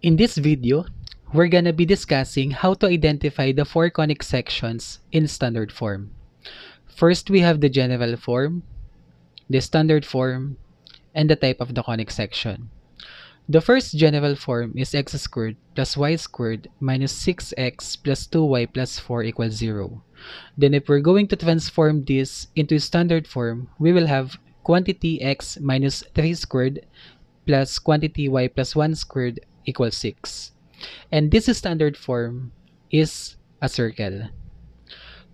In this video, we're gonna be discussing how to identify the four conic sections in standard form. First, we have the general form, the standard form, and the type of the conic section. The first general form is x squared plus y squared minus 6x plus 2y plus 4 equals 0. Then if we're going to transform this into standard form, we will have quantity x minus 3 squared plus quantity y plus 1 squared equals 6. And this standard form is a circle.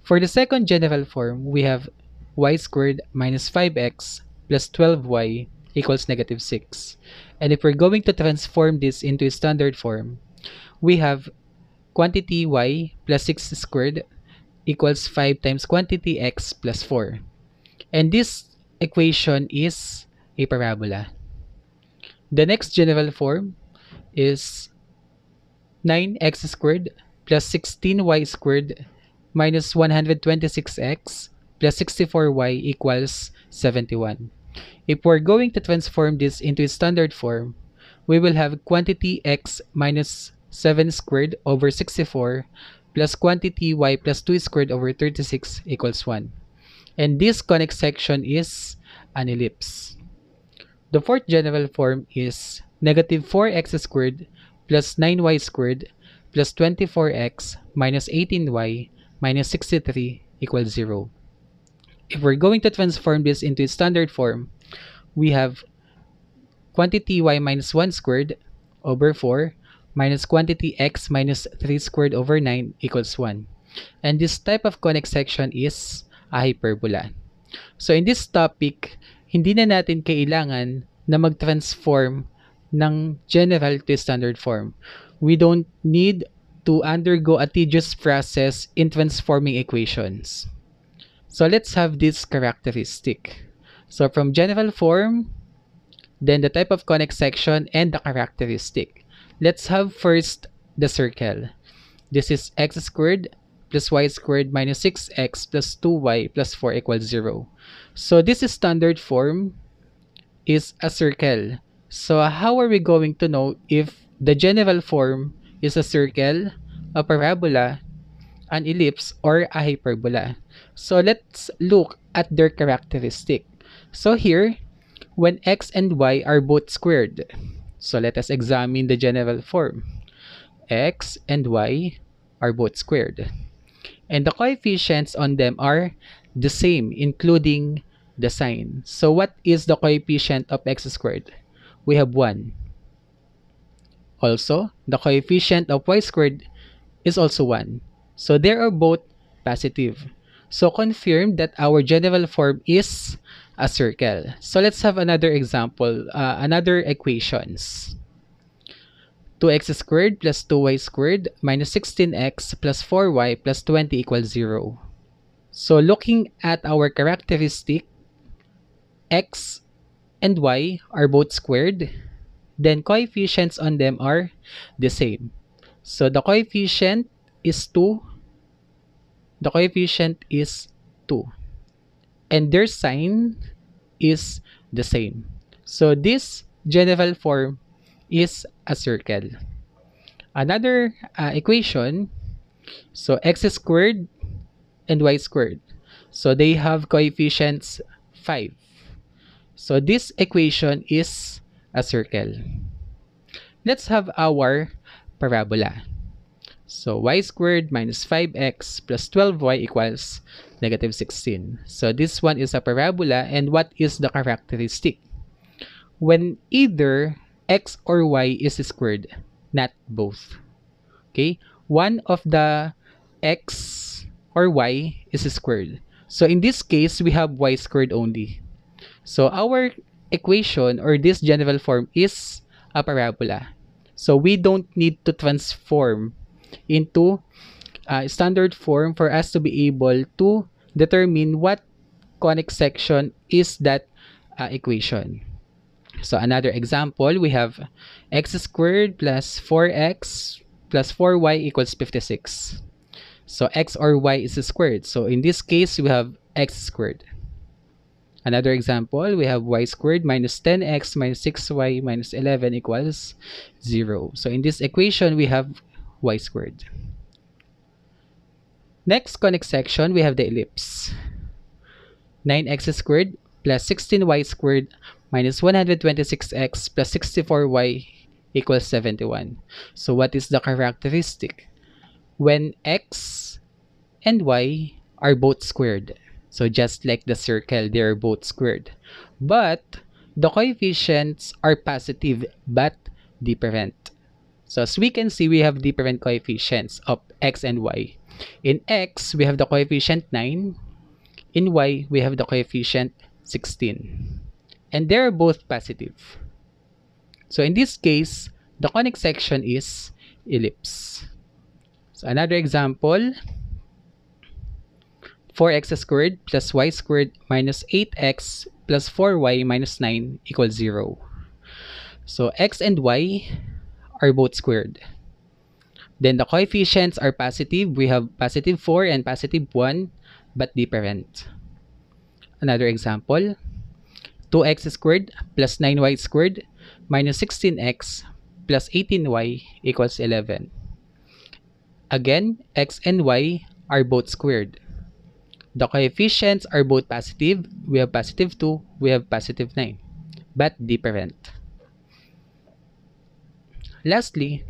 For the second general form, we have y squared minus 5x plus 12y equals negative 6. And if we're going to transform this into a standard form, we have quantity y plus 6 squared equals 5 times quantity x plus 4. And this equation is a parabola. The next general form is 9x squared plus 16y squared minus 126x plus 64y equals 71. If we're going to transform this into a standard form, we will have quantity x minus 7 squared over 64 plus quantity y plus 2 squared over 36 equals 1. And this conic section is an ellipse. The fourth general form is negative 4x squared plus 9y squared plus 24x minus 18y minus 63 equals 0. If we're going to transform this into a standard form, we have quantity y minus 1 squared over 4 minus quantity x minus 3 squared over 9 equals 1. And this type of conic section is a hyperbola. So in this topic, hindi na natin kailangan na mag-transform ng general to standard form. We don't need to undergo a tedious process in transforming equations. So let's have this characteristic. So from general form, then the type of conic section and the characteristic. Let's have first the circle. This is x squared plus y squared minus 6x plus 2y plus 4 equals 0. So this is standard form is a circle. So how are we going to know if the general form is a circle, a parabola, an ellipse, or a hyperbola? So let's look at their characteristic. So here, when x and y are both squared, so let us examine the general form. x and y are both squared. And the coefficients on them are the same, including the sign. So what is the coefficient of x squared? We have 1. Also, the coefficient of y squared is also 1. So they are both positive. So confirm that our general form is a circle. So let's have another example, uh, another equations. 2x squared plus 2y squared minus 16x plus 4y plus 20 equals 0. So looking at our characteristic, x and y are both squared, then coefficients on them are the same. So the coefficient is 2. The coefficient is 2. And their sign is the same. So this general form is a circle. Another uh, equation, so x squared and y squared. So they have coefficients 5. So this equation is a circle. Let's have our parabola. So y squared minus 5x plus 12y equals negative 16. So this one is a parabola and what is the characteristic? When either x or y is squared, not both. Okay? One of the x or y is squared. So in this case, we have y squared only. So our equation or this general form is a parabola. So we don't need to transform into a standard form for us to be able to determine what conic section is that uh, equation. So another example, we have x squared plus 4x plus 4y equals 56. So x or y is squared. So in this case, we have x squared. Another example, we have y squared minus 10x minus 6y minus 11 equals 0. So in this equation, we have y squared. Next conic section, we have the ellipse. 9x squared plus 16y squared minus 126x plus 64y equals 71. So what is the characteristic? When x and y are both squared. So just like the circle, they both squared. But the coefficients are positive but different. So as we can see, we have different coefficients of x and y. In x, we have the coefficient 9. In y, we have the coefficient 16. And they're both positive. So in this case, the conic section is ellipse. So another example, 4x squared plus y squared minus 8x plus 4y minus 9 equals 0. So x and y are both squared. Then the coefficients are positive. We have positive 4 and positive 1 but different. Another example, 2x squared plus 9y squared minus 16x plus 18y equals 11. Again, x and y are both squared. The coefficients are both positive. We have positive 2, we have positive 9, but different. Lastly,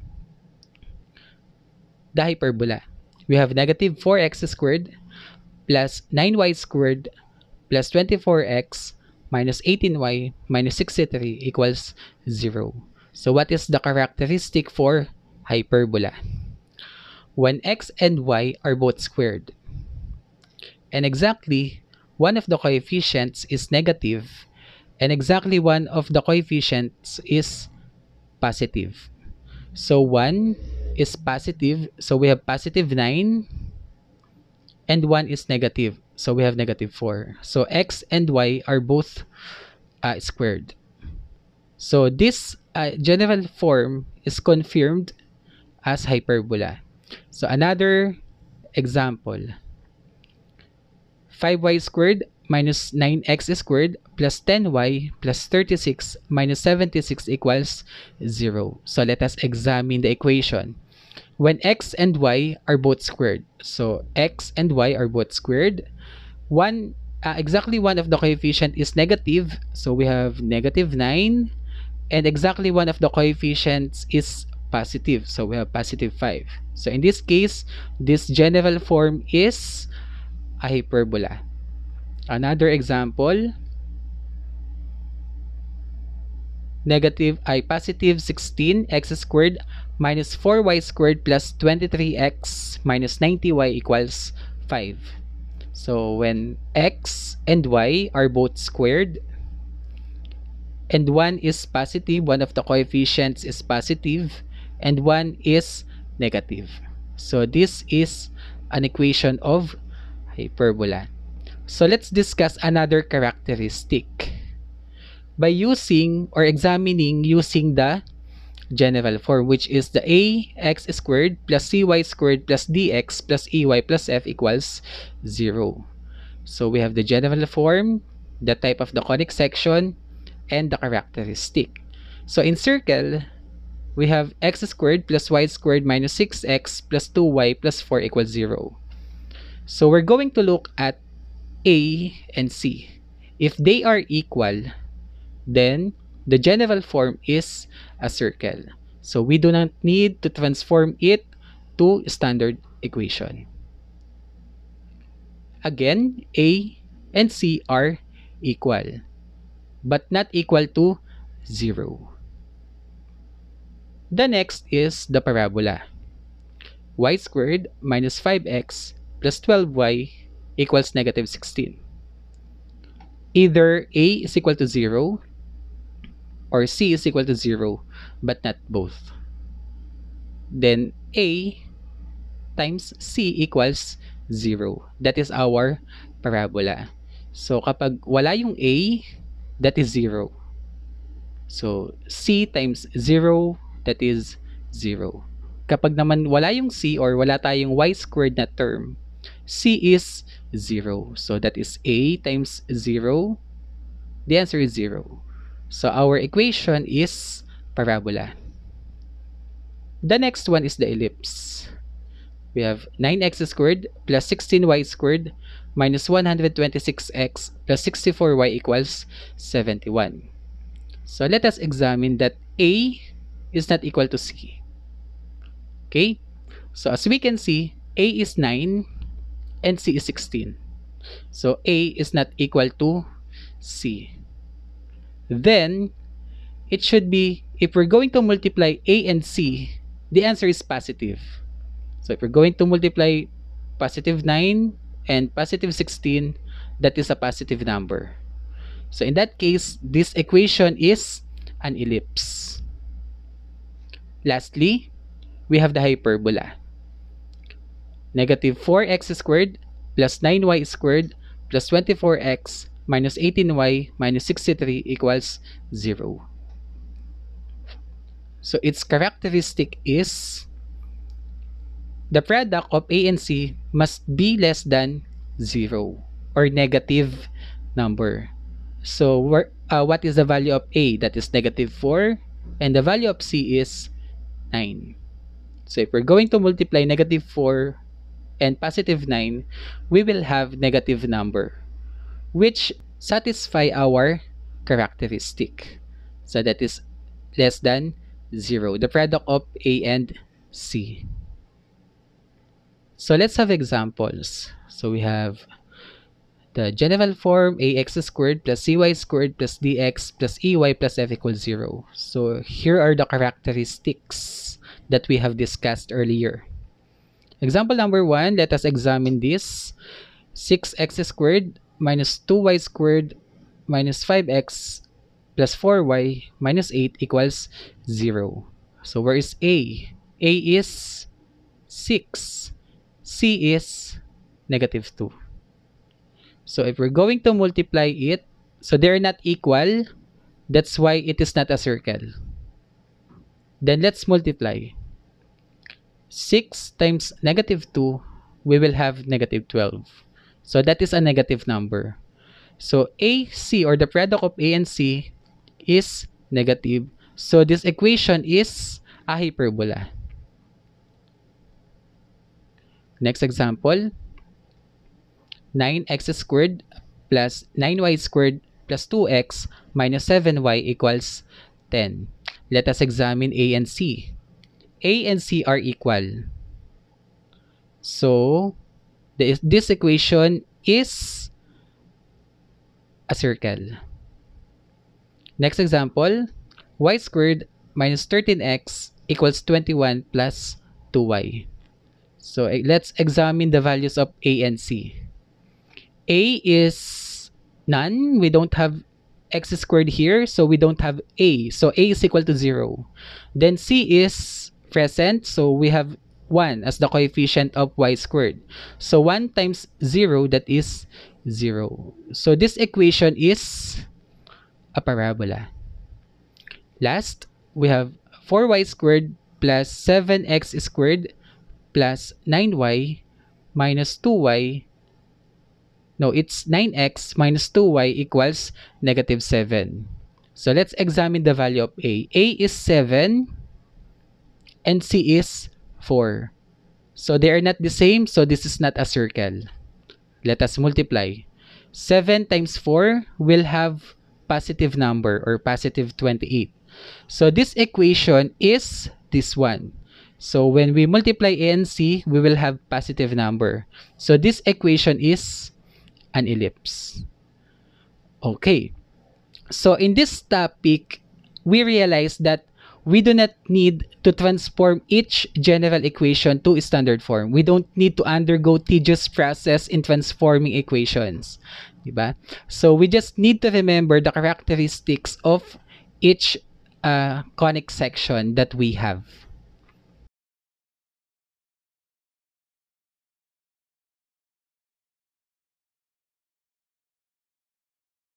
the hyperbola. We have negative 4x squared plus 9y squared plus 24x minus 18y minus 63 equals 0. So what is the characteristic for hyperbola? When x and y are both squared, and exactly one of the coefficients is negative and exactly one of the coefficients is positive. So 1 is positive, so we have positive 9 and 1 is negative, so we have negative 4. So x and y are both uh, squared. So this uh, general form is confirmed as hyperbola. So another example, 5y squared minus 9x squared plus 10y plus 36 minus 76 equals 0. So let us examine the equation. When x and y are both squared, so x and y are both squared, one uh, exactly one of the coefficient is negative, so we have negative 9, and exactly one of the coefficients is positive, so we have positive 5. So in this case, this general form is a hyperbola. Another example, negative ay positive 16 x squared minus 4y squared plus 23x minus 90y equals 5. So when x and y are both squared and one is positive, one of the coefficients is positive and one is negative. So this is an equation of hyperbola. So let's discuss another characteristic. By using or examining using the general form which is the ax squared plus cy squared plus dx plus ey plus f equals 0. So we have the general form, the type of the conic section, and the characteristic. So in circle, we have x squared plus y squared minus 6x plus 2y plus 4 equals 0. So we're going to look at A and C. If they are equal, then the general form is a circle. So we do not need to transform it to standard equation. Again, A and C are equal, but not equal to 0. The next is the parabola. y squared minus 5x plus 12y equals negative 16. Either a is equal to 0 or c is equal to 0 but not both. Then a times c equals 0. That is our parabola. So kapag wala yung a, that is 0. So c times 0, that is 0. Kapag naman wala yung c or wala tayong y squared na term, c is 0. So that is a times 0 The answer is 0. So our equation is parabola. The next one is the ellipse. We have 9x squared plus 16y squared minus 126x plus 64y equals 71. So let us examine that a is not equal to c. Okay? So as we can see, a is 9 and c is 16. So a is not equal to c. Then, it should be, if we're going to multiply a and c, the answer is positive. So if we're going to multiply positive 9 and positive 16, that is a positive number. So in that case, this equation is an ellipse. Lastly, we have the hyperbola. Negative 4x squared plus 9y squared plus 24x minus 18y minus 63 equals 0. So its characteristic is the product of A and C must be less than 0 or negative number. So uh, what is the value of A? That is negative 4 and the value of C is 9. So if we're going to multiply negative 4 and positive 9, we will have negative number which satisfy our characteristic. So that is less than 0. The product of A and C. So let's have examples. So we have the general form ax squared plus cy squared plus dx plus ey plus f equals 0. So here are the characteristics that we have discussed earlier. Example number 1, let us examine this. 6x squared minus 2y squared minus 5x plus 4y minus 8 equals 0. So where is a? a is 6 c is negative 2. So if we're going to multiply it, so they're not equal, that's why it is not a circle. Then let's multiply. 6 times negative 2, we will have negative 12. So that is a negative number. So AC or the product of A and C is negative. So this equation is a hyperbola. Next example, 9x squared plus 9y squared plus 2x minus 7y equals 10. Let us examine A and C. A and C are equal. So, this, this equation is a circle. Next example, y squared minus 13x equals 21 plus 2y. So eh, let's examine the values of A and C. A is none. We don't have x squared here, so we don't have A. So A is equal to 0. Then C is present, so we have 1 as the coefficient of y squared. So 1 times 0, that is 0. So this equation is a parabola. Last, we have 4y squared plus 7x squared plus 9y minus 2y no it's 9x minus 2y equals negative 7 so let's examine the value of a a is 7 and c is 4 so they are not the same so this is not a circle let us multiply 7 times 4 will have positive number or positive 28 so this equation is this one so when we multiply A and C, we will have positive number. So this equation is an ellipse. Okay. So in this topic, we realize that we do not need to transform each general equation to standard form. We don't need to undergo tedious process in transforming equations. Diba? So we just need to remember the characteristics of each uh, conic section that we have.